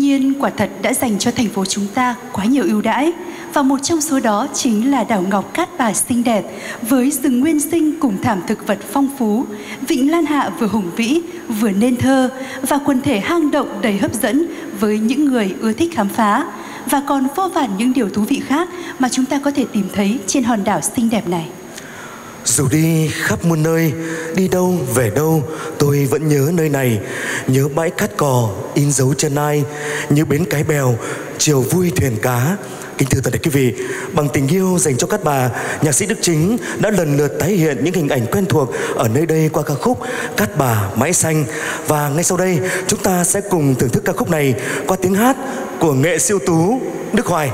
nhiên quả thật đã dành cho thành phố chúng ta quá nhiều ưu đãi và một trong số đó chính là đảo Ngọc Cát Bà xinh đẹp với rừng nguyên sinh cùng thảm thực vật phong phú, vịnh Lan Hạ vừa hùng vĩ vừa nên thơ và quần thể hang động đầy hấp dẫn với những người ưa thích khám phá và còn vô vàn những điều thú vị khác mà chúng ta có thể tìm thấy trên hòn đảo xinh đẹp này. Dù đi khắp muôn nơi, đi đâu về đâu, tôi vẫn nhớ nơi này, nhớ bãi cát cò, in dấu chân ai, như bến cái bèo, chiều vui thuyền cá. Kính thưa toàn thể quý vị, bằng tình yêu dành cho các bà, nhạc sĩ Đức Chính đã lần lượt tái hiện những hình ảnh quen thuộc ở nơi đây qua ca khúc Cát Bà Mãi Xanh. Và ngay sau đây, chúng ta sẽ cùng thưởng thức ca khúc này qua tiếng hát của nghệ siêu tú Đức Hoài.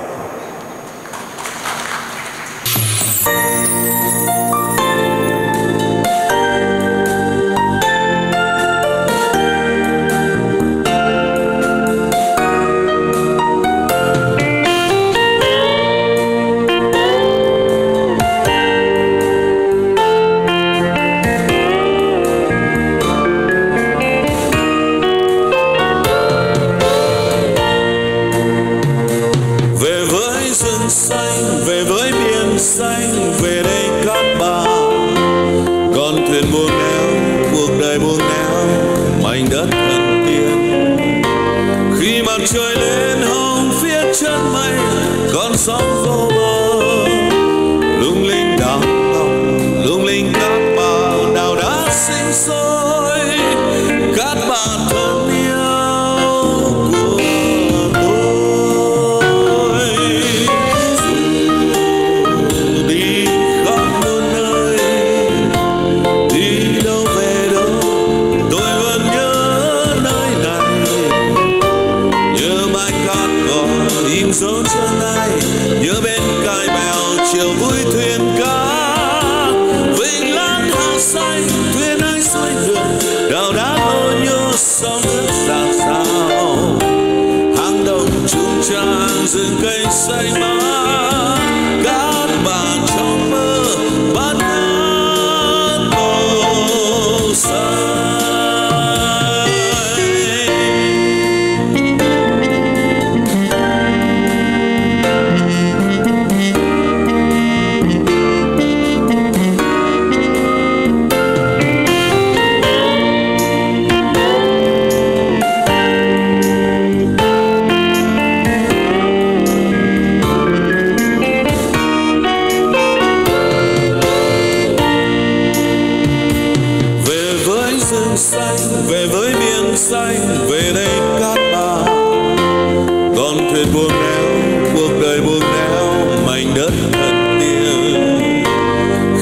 Về với biển xanh, về đây cát bà. Con thuyền buông néo cuộc đời buông néo mảnh đất thần tiên khi mặt trời lên, hồng phía chân mây, con sóng vô bờ. Lung linh đảo ngọc lung linh cát bà, đào đá sinh sôi. Cát bà thôi dấu chân ai nhớ bên về đây cát bà con thuyền buông neo cuộc đời buông neo mảnh đất thật tiền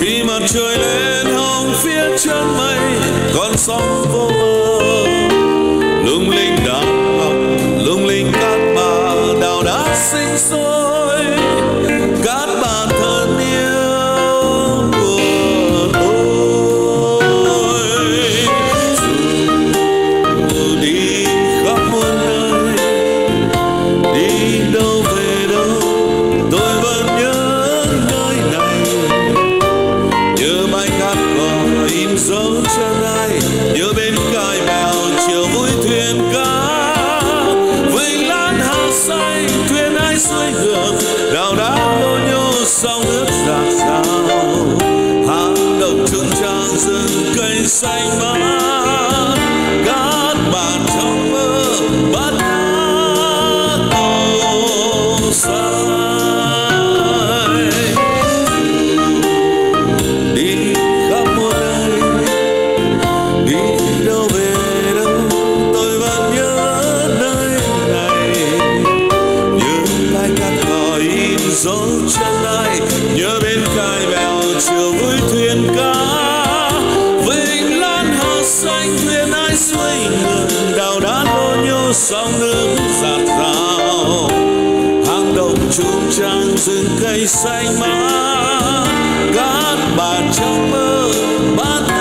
khi mặt trời lên hồng phía chân mây, con sóng vô bờ. Lung linh đàn lung linh cát bà đào đá sinh sôi. Dấu chân ai nhớ bên cài bèo chiều vui thuyền ca. Vinh lan hào say thuyền ai xuôi ngược, đào đá lô nhô, sông nước rạng rào. Hang động trùng trang, rừng cây xanh mát. Dấu chân ai nhớ bên cài bèo chiều vui thuyền ca. Vịnh lan hào xanh, thuyền ai xuôi ngược đào đá lô nhô, sóng nước giạt rào. Hang động trung trang rừng cây xanh mát gác bà trong mơ, bát